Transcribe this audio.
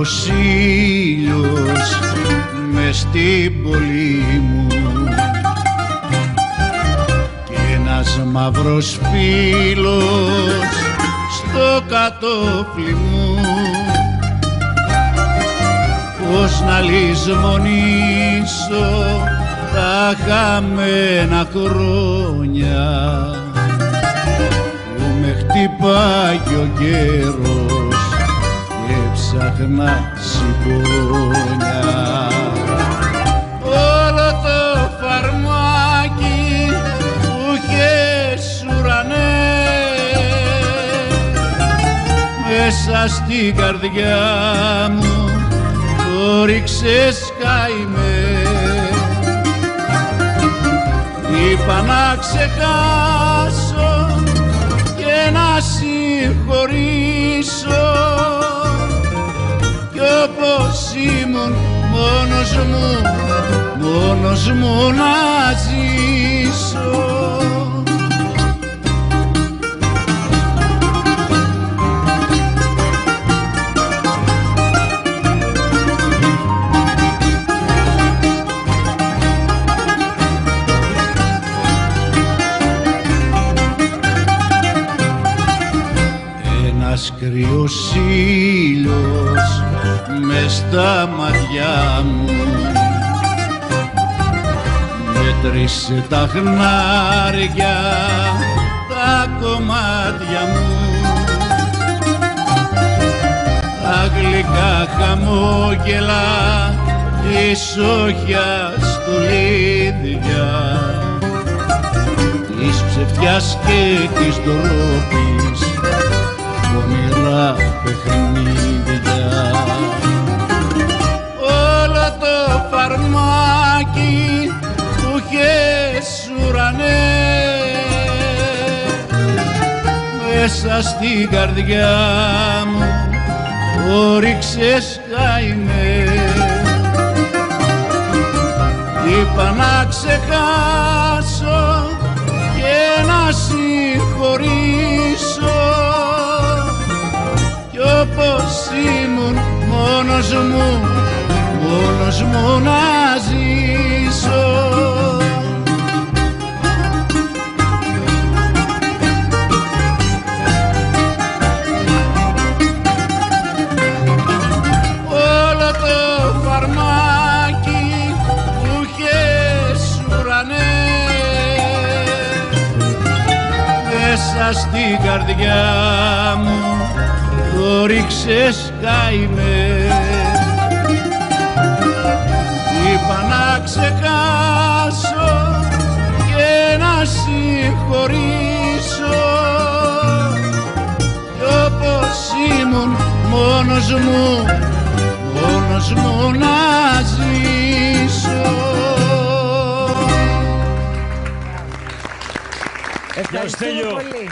κρυός ήλιος μες στην πόλη μου. Και ένας μαύρος φίλος στο κατόφλι μου. Πως να λησμονήσω τα χαμένα χρόνια που με χτυπάει ο καιρός. και ψάχνα συμπόνια όλο το φαρμάκι που είχες ουρανέ μέσα στην καρδιά μου το ρίξες καημέ. Είπα να ξεχάσω και να συγχωρήσω μου, μόνος μου ένας κρύος ήλιος μες στα μάτια μου. Μέτρησε τα χνάρια τα κομμάτια μου. Τα γλυκά χαμόγελα της όχιας στολίδια της ψευτιάς και της ντροπής. πονηρά παιχνίδια. Όλο το φαρμάκι που είχες ουρανέ μέσα στην καρδιά μου το ρίξες καημέ. Είπα να ξεχάσω και να συγχωρήσω μόνος μου, μόνος μου να ζήσω. Όλο το φαρμάκι που είχες ουρανέ μέσα στην καρδιά μου το ρίξες καημές μόνος μου μόνος μου να ζήσω Ευχαριστούμε Στέλιο. πολύ.